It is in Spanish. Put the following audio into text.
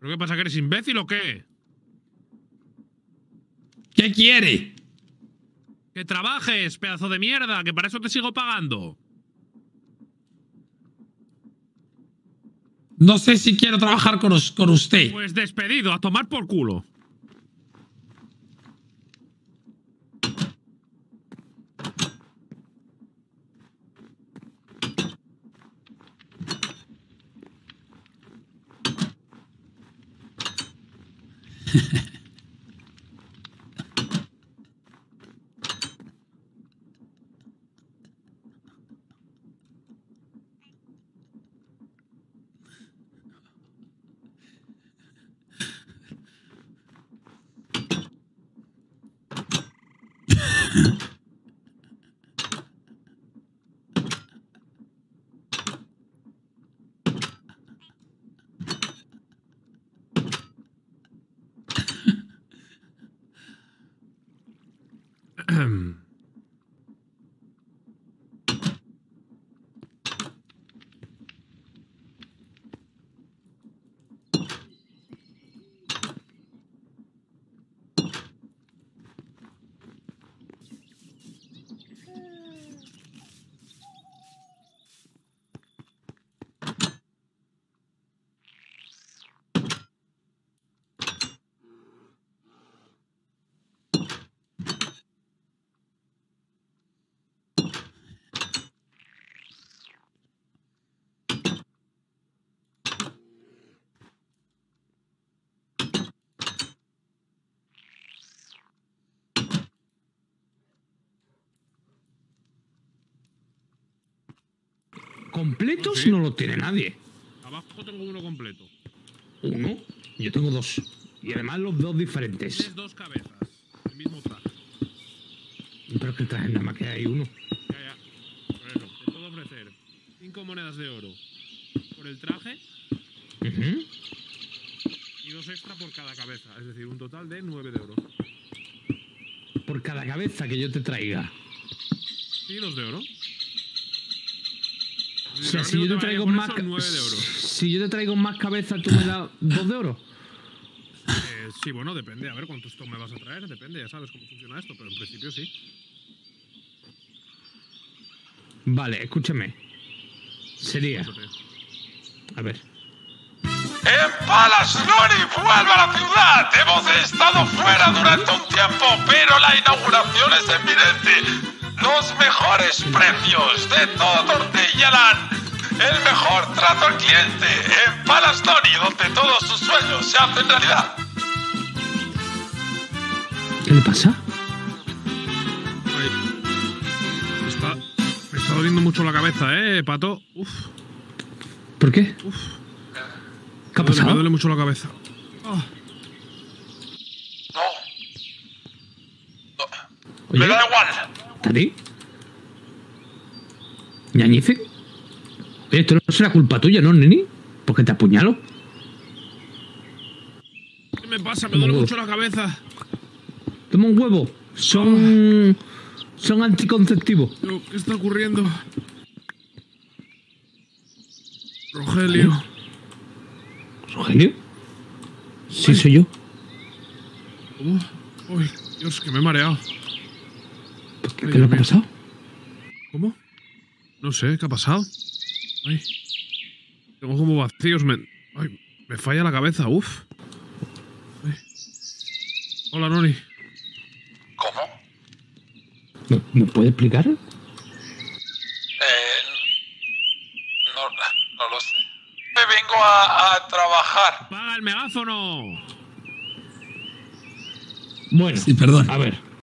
¿Pero qué pasa? ¿Que eres imbécil o qué? ¿Qué quiere? ¡Que trabajes, pedazo de mierda! ¡Que para eso te sigo pagando! No sé si quiero trabajar con, con usted. Pues despedido, a tomar por culo. Mm-hmm. ahem Completos Sí. no lo tiene nadie. Abajo tengo uno completo. Uno, yo tengo dos. Y además los dos diferentes. Tienes dos cabezas. El mismo traje. Pero es que el traje nada más que hay uno. Ya, ya. Eso, te puedo ofrecer cinco monedas de oro por el traje y dos extra por cada cabeza. Es decir, un total de nueve de oro. Por cada cabeza que yo te traiga. Sí, dos de oro. O sea, si yo te traigo más. ca- nueve de oro. Si yo te traigo más cabezas, tú me das dos de oro. Eh, sí, bueno, depende. A ver cuántos me vas a traer. Depende, ya sabes cómo funciona esto, pero en principio sí. Vale, escúchame. Sería. A ver. En Palas Nori vuelve a la ciudad. Hemos estado fuera durante un tiempo, pero la inauguración es evidente. Los mejores precios de todo Tortillaland. El mejor trato al cliente en Palas Nori, donde todos sus sueños se hacen realidad. ¿Qué le pasa? Ay. Me está, me está doliendo mucho la cabeza, ¿eh, pato? Uf. ¿Por qué? ¿Qué ha Me duele, me duele mucho la cabeza. Ah, No. No. Me da igual. ¿Tati? ¿Ñañice? Oye, esto no será culpa tuya, ¿no, Neni? Porque te apuñalo. ¿Qué me pasa? Me duele mucho la cabeza. Toma un huevo. Son. Son anticonceptivos. ¿Qué está ocurriendo? Rogelio. ¿Rogelio? Sí, soy yo. ¿Cómo? Uy, Dios, que me he mareado. ¿Qué, qué es lo que ha pasado? ¿Cómo? No sé, ¿qué ha pasado? Ay. Tengo como vacíos, me. Ay, me falla la cabeza, uf. Ay. Hola, Noni. ¿Cómo? ¿Me, me puede explicar? Eh, no, no lo sé. Me vengo a, a trabajar. ¡Paga el megáfono! Bueno, Sí, perdón. a ver.